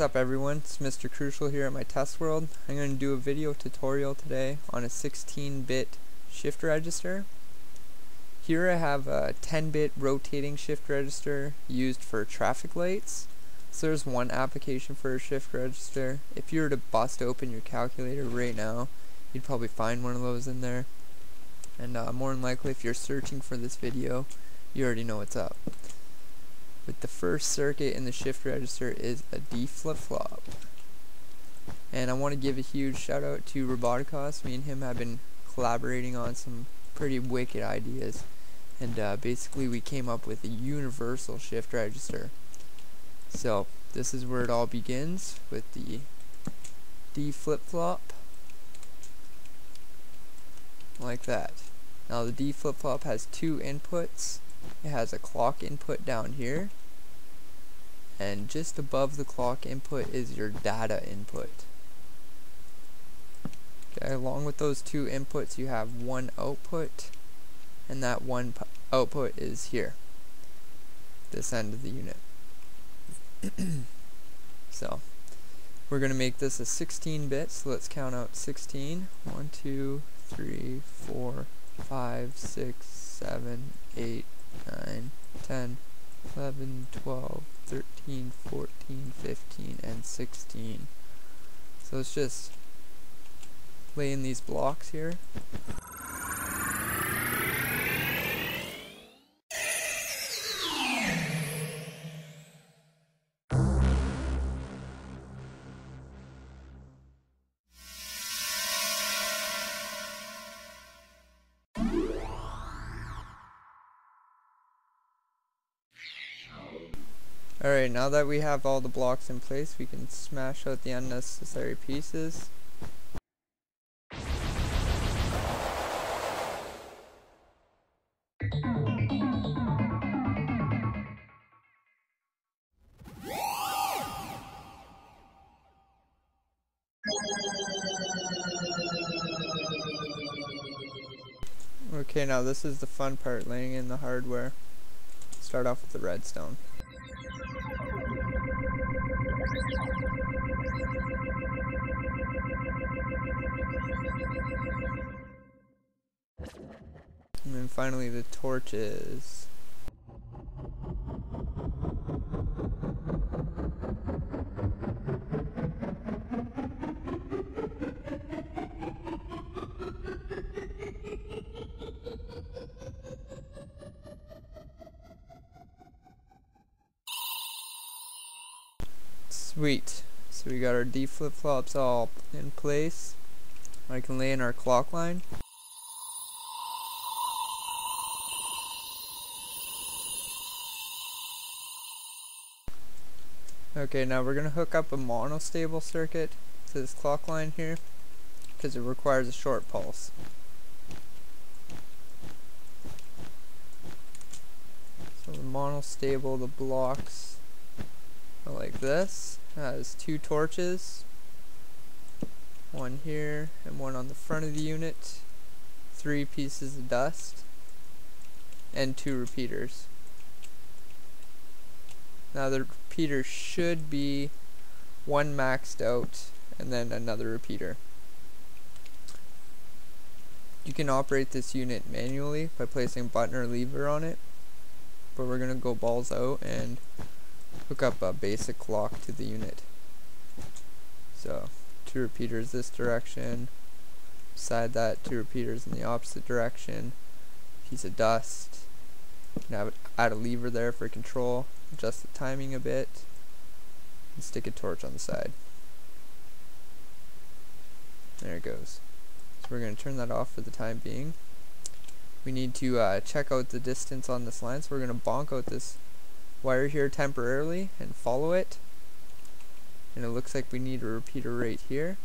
What's up everyone, it's Mr. Crucial here at my test world. I'm going to do a video tutorial today on a 16-bit shift register. Here I have a 10-bit rotating shift register used for traffic lights. So there's one application for a shift register. If you were to bust open your calculator right now, you'd probably find one of those in there. And uh, more than likely if you're searching for this video, you already know what's up the first circuit in the shift register is a D flip-flop. And I want to give a huge shout out to Roboticos. Me and him have been collaborating on some pretty wicked ideas. And uh, basically we came up with a universal shift register. So this is where it all begins with the D flip-flop. Like that. Now the D flip-flop has two inputs it has a clock input down here and just above the clock input is your data input. Okay along with those two inputs you have one output and that one output is here this end of the unit. So we're going to make this a 16 bit so let's count out 16 1 2 3 4 5 6 7 8 9, 10, 11, 12, 13, 14, 15, and 16. So let's just laying these blocks here. Alright, now that we have all the blocks in place, we can smash out the unnecessary pieces. Okay, now this is the fun part, laying in the hardware. Start off with the redstone. And then finally the torches. Sweet. So we got our D flip-flops all in place. I can lay in our clock line. Okay, now we're going to hook up a monostable circuit to this clock line here because it requires a short pulse. So the monostable, the blocks are like this. Has two torches, one here and one on the front of the unit, three pieces of dust, and two repeaters. Now the repeater should be one maxed out and then another repeater. You can operate this unit manually by placing a button or lever on it, but we're going to go balls out and hook up a basic clock to the unit. So, two repeaters this direction, beside that two repeaters in the opposite direction, piece of dust, you can have, add a lever there for control, adjust the timing a bit, and stick a torch on the side. There it goes. So we're going to turn that off for the time being. We need to uh, check out the distance on this line, so we're going to bonk out this wire here temporarily and follow it. And it looks like we need a repeater right here.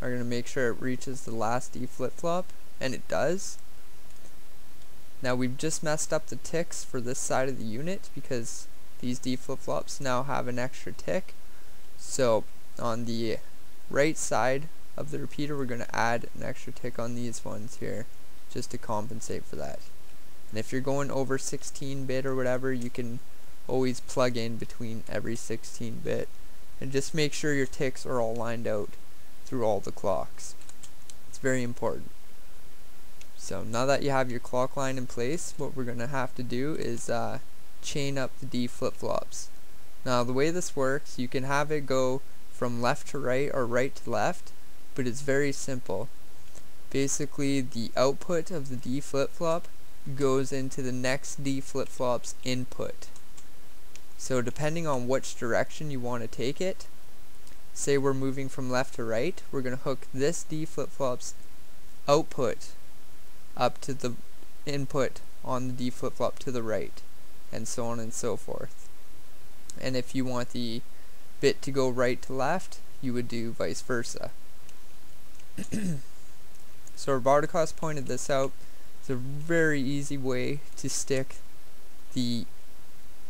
We're going to make sure it reaches the last D flip-flop, and it does. Now we've just messed up the ticks for this side of the unit because these D flip-flops now have an extra tick. So on the right side of the repeater we're going to add an extra tick on these ones here just to compensate for that. And if you're going over 16 bit or whatever you can always plug in between every 16 bit and just make sure your ticks are all lined out through all the clocks. It's very important. So now that you have your clock line in place, what we're going to have to do is uh, chain up the D flip-flops. Now the way this works, you can have it go from left to right or right to left, but it's very simple. Basically, the output of the D flip-flop goes into the next D flip-flop's input. So depending on which direction you want to take it, say we're moving from left to right, we're going to hook this D flip-flop's output up to the input on the D flip-flop to the right, and so on and so forth. And if you want the bit to go right to left, you would do vice versa. so Roboticos pointed this out. It's a very easy way to stick the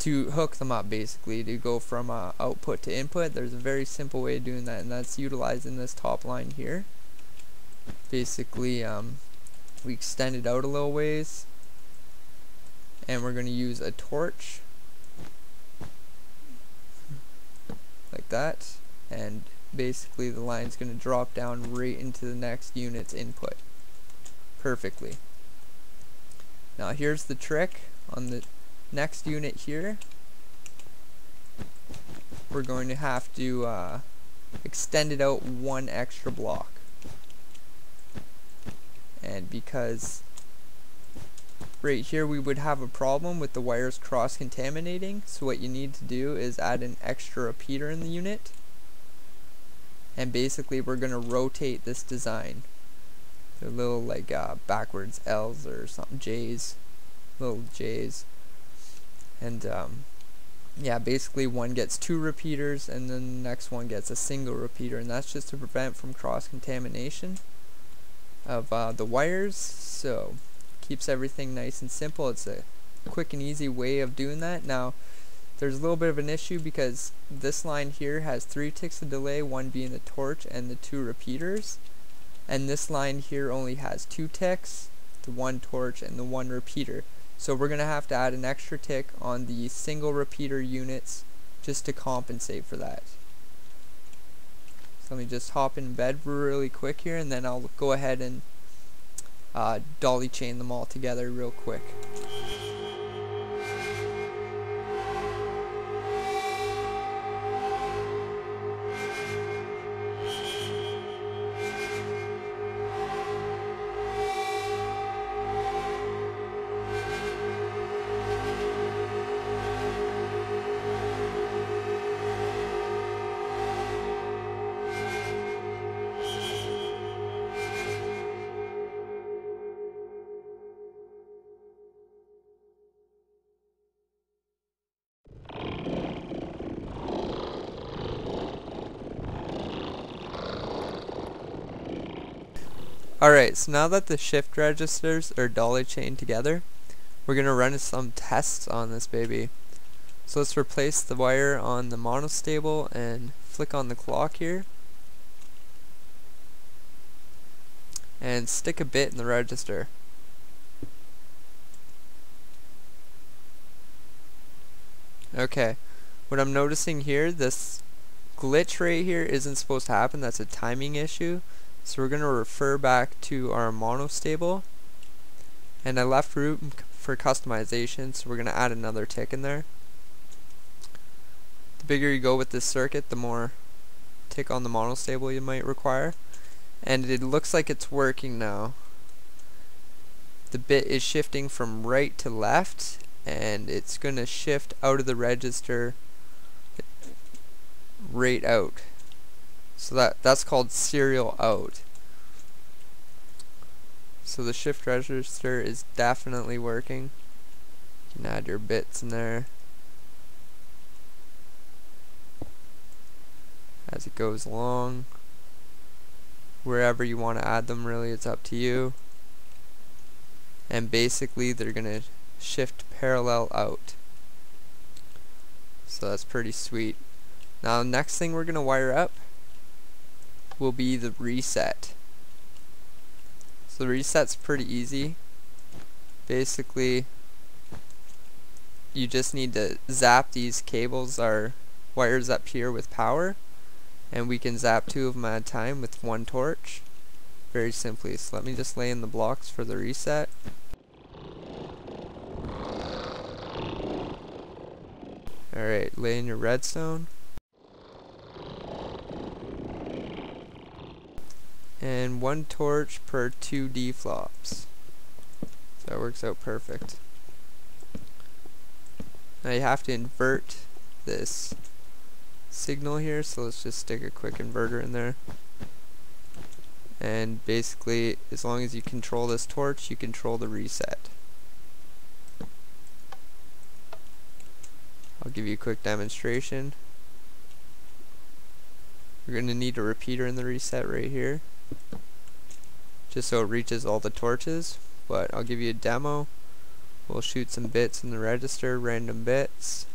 to hook them up basically to go from uh, output to input there's a very simple way of doing that and that's utilizing this top line here basically um, we extend it out a little ways. And we're going to use a torch. Like that. And basically the line is going to drop down right into the next unit's input. Perfectly. Now here's the trick on the next unit here. We're going to have to uh, extend it out one extra block and because right here we would have a problem with the wires cross contaminating so what you need to do is add an extra repeater in the unit. And basically we're going to rotate this design. They're little like uh, backwards L's or something J's little J's. And um, yeah basically one gets two repeaters and then the next one gets a single repeater and that's just to prevent from cross contamination of uh, the wires so keeps everything nice and simple. It's a quick and easy way of doing that. Now there's a little bit of an issue because this line here has three ticks of delay one being the torch and the two repeaters. And this line here only has two ticks the one torch and the one repeater. So we're going to have to add an extra tick on the single repeater units just to compensate for that. So let me just hop in bed really quick here and then I'll go ahead and uh, dolly chain them all together real quick. Alright, so now that the shift registers are dolly chained together, we're going to run some tests on this baby. So let's replace the wire on the monostable and flick on the clock here. And stick a bit in the register. Okay, what I'm noticing here, this glitch right here isn't supposed to happen, that's a timing issue. So we're going to refer back to our monostable. And I left room for customization, so we're going to add another tick in there. The bigger you go with this circuit, the more tick on the monostable you might require. And it looks like it's working now. The bit is shifting from right to left, and it's going to shift out of the register right out. So that that's called serial out. So the shift register is definitely working. You can add your bits in there. As it goes along. Wherever you want to add them really it's up to you. And basically they're going to shift parallel out. So that's pretty sweet. Now next thing we're going to wire up will be the reset. So the reset's pretty easy. Basically, you just need to zap these cables our wires up here with power and we can zap two of them at a time with one torch very simply so let me just lay in the blocks for the reset alright lay in your redstone and one torch per two D-flops so that works out perfect now you have to invert this signal here, so let's just stick a quick inverter in there. And basically, as long as you control this torch, you control the reset. I'll give you a quick demonstration. We're going to need a repeater in the reset right here, just so it reaches all the torches, but I'll give you a demo. We'll shoot some bits in the register, random bits.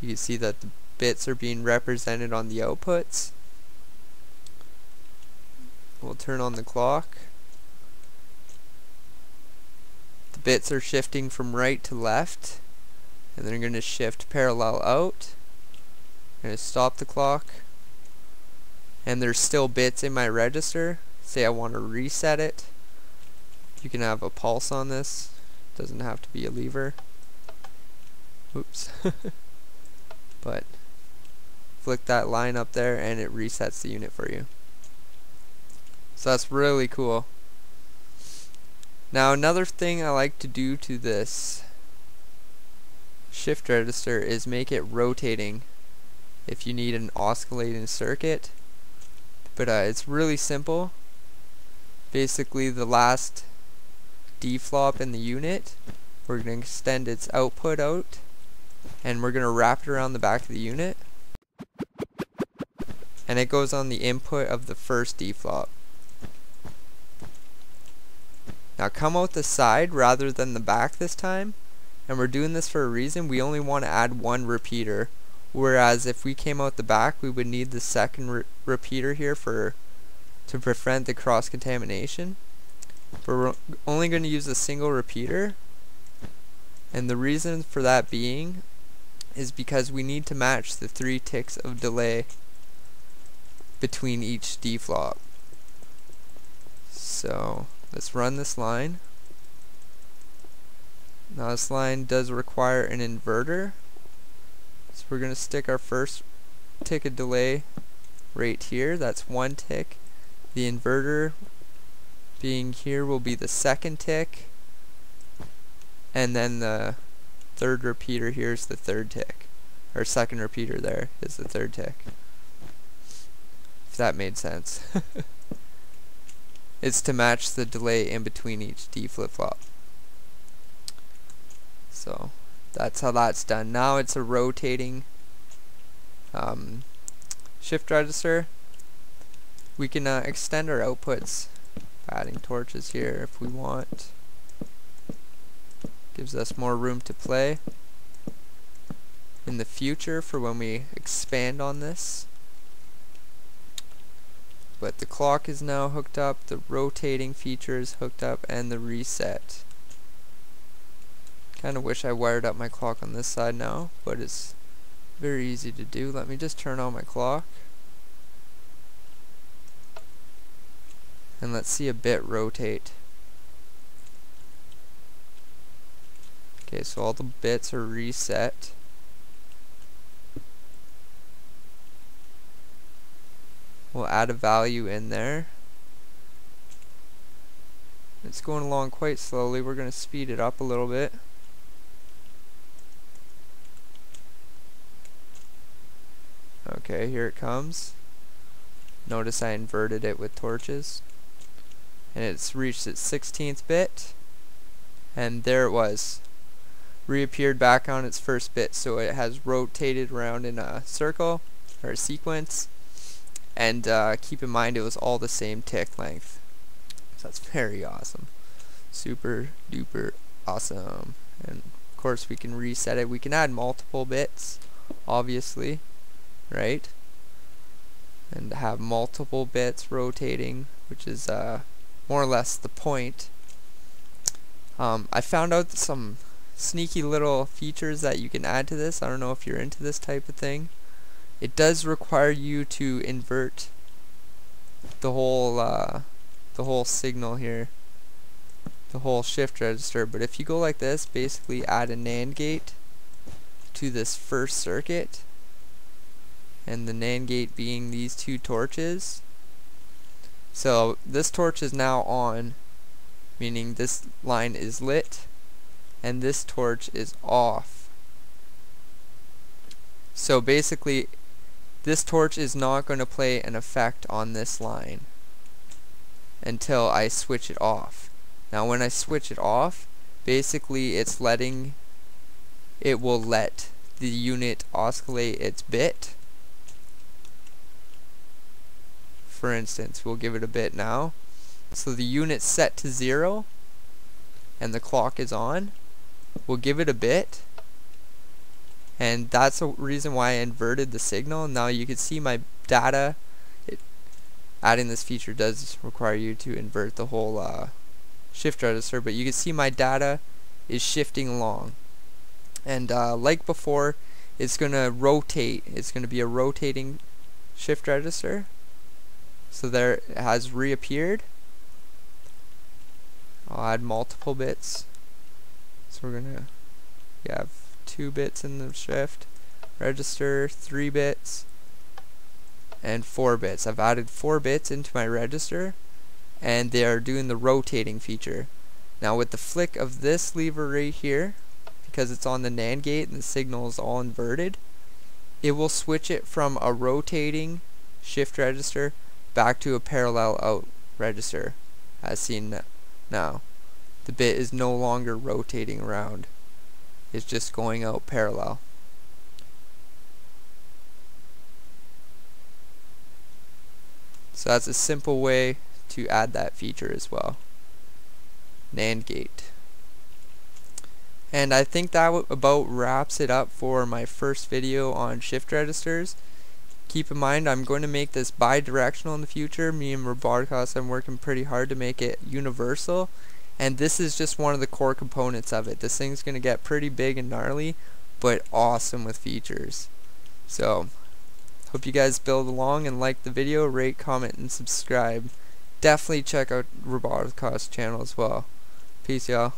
You can see that the bits are being represented on the outputs. We'll turn on the clock. The bits are shifting from right to left and they're going to shift parallel out. To stop the clock. And there's still bits in my register. Say I want to reset it. You can have a pulse on this. Doesn't have to be a lever. Oops. But flick that line up there and it resets the unit for you. So that's really cool. Now another thing I like to do to this shift register is make it rotating if you need an oscillating circuit but uh, it's really simple basically the last D flop in the unit. We're going to extend its output out and we're going to wrap it around the back of the unit and it goes on the input of the first D flop. Now come out the side rather than the back this time and we're doing this for a reason. We only want to add one repeater whereas if we came out the back we would need the second re repeater here for to prevent the cross contamination. But we're only going to use a single repeater. And the reason for that being is because we need to match the three ticks of delay between each D-flop. So let's run this line. Now this line does require an inverter. So we're going to stick our first tick of delay right here. That's one tick. The inverter being here will be the second tick. And then the third repeater here is the third tick. Or second repeater there is the third tick. If that made sense. It's to match the delay in between each D flip-flop. So that's how that's done. Now it's a rotating um, shift register. We can uh, extend our outputs adding torches here if we want. Gives us more room to play. In the future for when we expand on this. But the clock is now hooked up the rotating feature is hooked up and the reset kinda wish I wired up my clock on this side now but it's very easy to do let me just turn on my clock and let's see a bit rotate. Okay, so all the bits are reset. We'll add a value in there. It's going along quite slowly. We're going to speed it up a little bit. Okay, here it comes. Notice I inverted it with torches. And it's reached its 16th bit. And there it was. Reappeared back on its first bit. So it has rotated around in a circle or a sequence. And uh, keep in mind it was all the same tick length. So that's very awesome. Super duper awesome. And of course we can reset it. We can add multiple bits obviously right and have multiple bits rotating which is uh, more or less the point Um, I found out some sneaky little features that you can add to this. I don't know if you're into this type of thing. It does require you to invert the whole uh, the whole signal here, the whole shift register. But if you go like this, basically add a NAND gate to this first circuit, and the NAND gate being these two torches. So this torch is now on, meaning this line is lit, and this torch is off. So basically, this torch is not going to play an effect on this line until I switch it off. Now when I switch it off, basically it's letting, it will let the unit oscillate its bit for instance, we'll give it a bit now. So the unit's set to zero and the clock is on. We'll give it a bit and that's the reason why I inverted the signal. Now you can see my data. It, adding this feature does require you to invert the whole uh, shift register, but you can see my data is shifting along. And uh, like before, it's going to rotate. It's going to be a rotating shift register. So there it has reappeared. I'll add multiple bits. So we're gonna have two bits in the shift register, three bits, and four bits. I've added four bits into my register and they are doing the rotating feature. Now with the flick of this lever right here, because it's on the NAND gate and the signal is all inverted, it will switch it from a rotating shift register back to a parallel out register as seen now. The bit is no longer rotating around. It's just going out parallel. So that's a simple way to add that feature as well. NAND gate. And I think that about wraps it up for my first video on shift registers keep in mind I'm going to make this bi-directional in the future. Me and Roboticos I'm working pretty hard to make it universal and this is just one of the core components of it. This thing's going to get pretty big and gnarly but awesome with features. So hope you guys build along and like the video, rate, comment, and subscribe. Definitely check out Roboticos channel as well. Peace y'all.